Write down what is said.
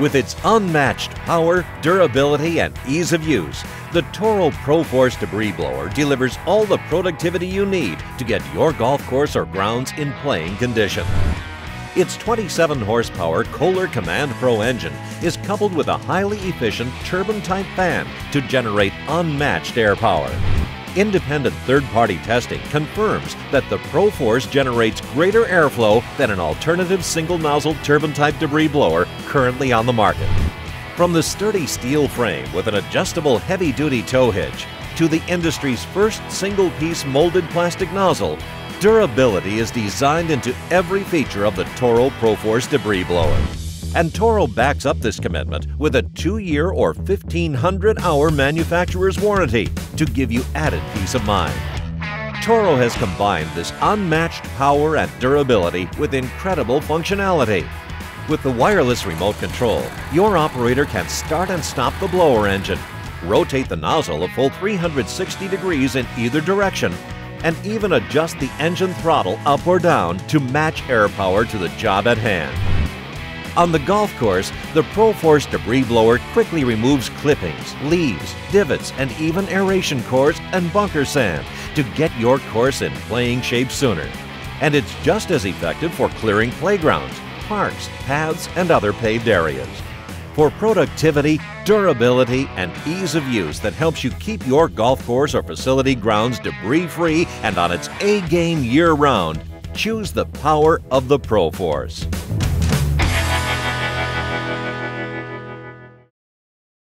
With its unmatched power, durability, and ease of use, the Toro ProForce debris blower delivers all the productivity you need to get your golf course or grounds in playing condition. Its 27 horsepower Kohler Command Pro engine is coupled with a highly efficient turbine type fan to generate unmatched air power. Independent third party testing confirms that the ProForce generates greater airflow than an alternative single nozzle turbine type debris blower currently on the market. From the sturdy steel frame with an adjustable heavy duty tow hitch to the industry's first single piece molded plastic nozzle, durability is designed into every feature of the Toro ProForce debris blower. And Toro backs up this commitment with a two year or 1,500 hour manufacturer's warranty to give you added peace of mind. Toro has combined this unmatched power and durability with incredible functionality. With the wireless remote control, your operator can start and stop the blower engine, rotate the nozzle a full 360 degrees in either direction, and even adjust the engine throttle up or down to match air power to the job at hand. On the golf course, the ProForce debris blower quickly removes clippings, leaves, divots, and even aeration cores and bunker sand to get your course in playing shape sooner. And it's just as effective for clearing playgrounds, parks, paths, and other paved areas. For productivity, durability, and ease of use that helps you keep your golf course or facility grounds debris free and on its A game year round, choose the power of the ProForce.